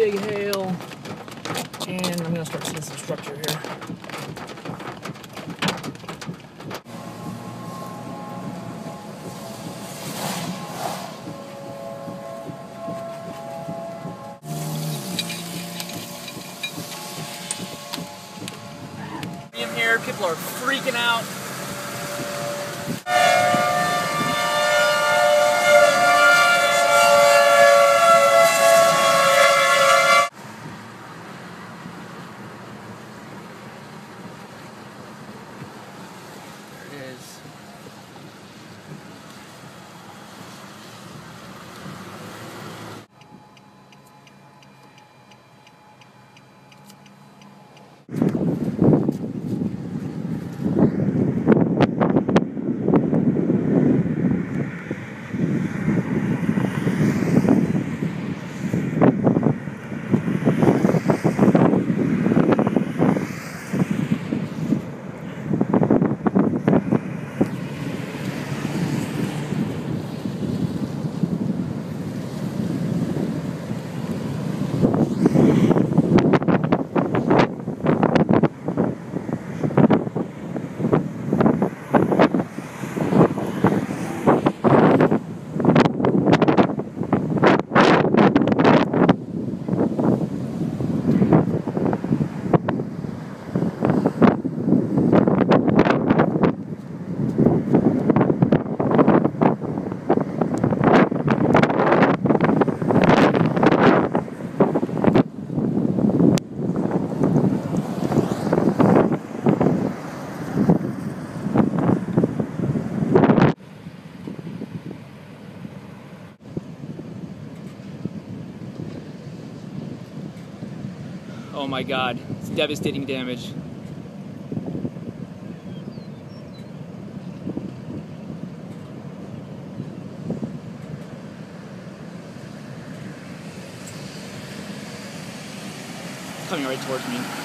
big hail. And I'm gonna start seeing some structure here. Here, people are freaking out. Oh my god, it's devastating damage. Coming right towards me.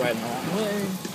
Riding the wrong way.